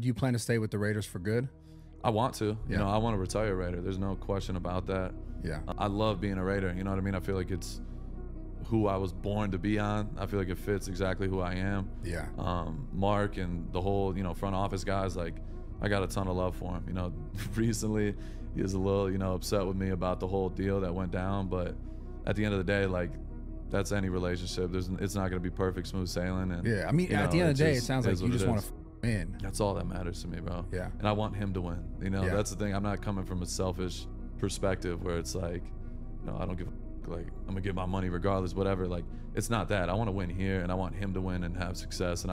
Do you plan to stay with the Raiders for good? I want to. Yeah. You know, I want to retire a Raider. There's no question about that. Yeah. I love being a Raider. You know what I mean? I feel like it's who I was born to be on. I feel like it fits exactly who I am. Yeah. Um, Mark and the whole, you know, front office guys, like, I got a ton of love for him. You know, recently he was a little, you know, upset with me about the whole deal that went down, but at the end of the day, like, that's any relationship. There's, it's not going to be perfect, smooth sailing. And Yeah. I mean, at know, the end of the day, it sounds like you just want to win. That's all that matters to me, bro. Yeah. And I want him to win. You know, Yeah. that's the thing. I'm not coming from a selfish perspective where it's like, you know, I don't give a like I'm gonna get my money regardless, whatever. Like it's not that. I want to win here, and I want him to win and have success. And